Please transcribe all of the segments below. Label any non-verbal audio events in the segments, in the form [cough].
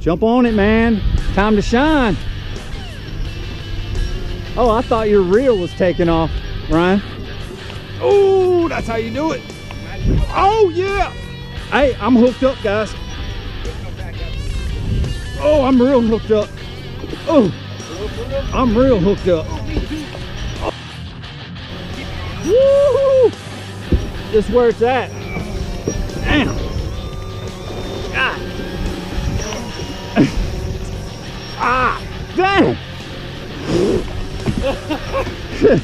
Jump on it, man. Time to shine. Oh, I thought your reel was taking off, Ryan. Oh, that's how you do it. Oh, yeah. Hey, I'm hooked up, guys. Oh, I'm real hooked up. Oh, I'm real hooked up. Woo! This is where it's at. Damn. Ugh.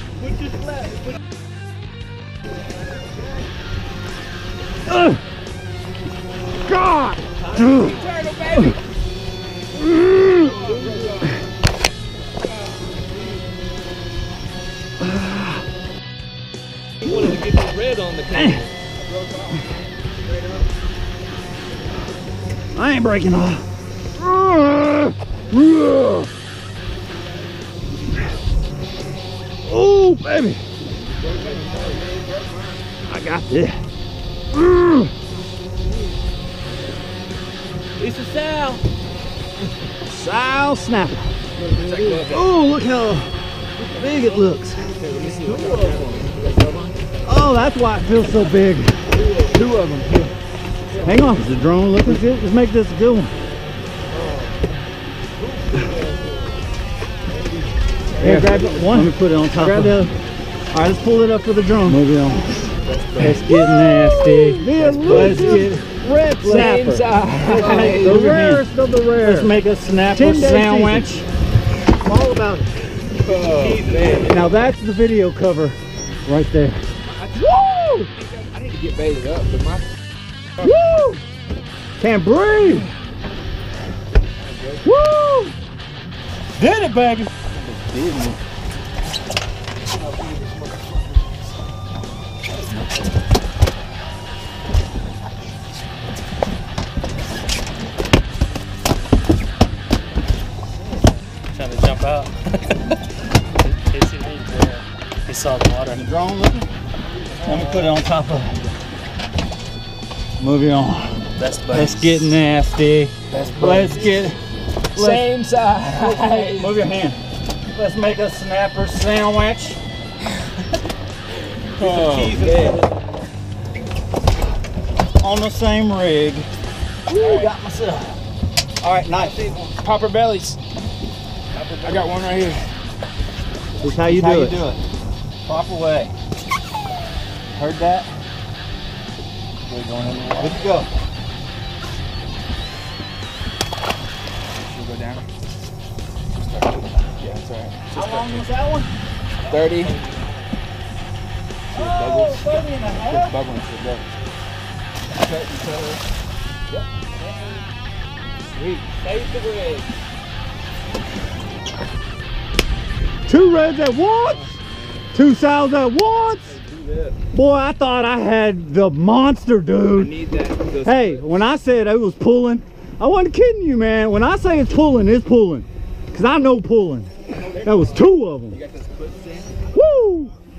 God. He wanted to get the red on the camera. I ain't breaking off. Baby. I got this. Lisa Sal. Sow Snapper. Oh, look how big it looks. Oh, that's why it feels so big. Two of them. Hang on, is the drone looking good? Let's make this a good one. Here, grab one. Let me put it on top. Grab the other. All right, let's pull it up for the drone. Move it on. Let's get nasty. Let's get red snapper. size. Uh, the [laughs] rarest of the rare. Let's make a snapper 10 day sandwich. I'm all about it. Oh, man. Now that's the video cover right there. Woo! I need to get baited up, but my Woo! Can't breathe. Woo! Did it, baby. Trying to jump out. he, see me, he saw the water. The drone looking? Let me put it on top of it. Moving on. Best Let's get nasty. Best Let's get. Let's, same size. move your hand. Let's make a snapper sandwich. oh, yeah. On the same rig. Ooh, got myself. All right, nice. Popper bellies. I got one right here. This is how you, How do, you it. do it? Proper way. Heard that? We're going in the water. Let's go. We'll go down. Yeah, that's all right. How long was that one? 30. Oh, 30 and a half. Just bubbling for go. Cut each other. Yep. Sweet. Save the rig. Two reds at once. Two sows at once. Boy, I thought I had the monster, I dude. need that. Hey, when I said it was pulling, I wasn't kidding you, man. When I say it's pulling, it's pulling. Because I know pulling. That was two of them.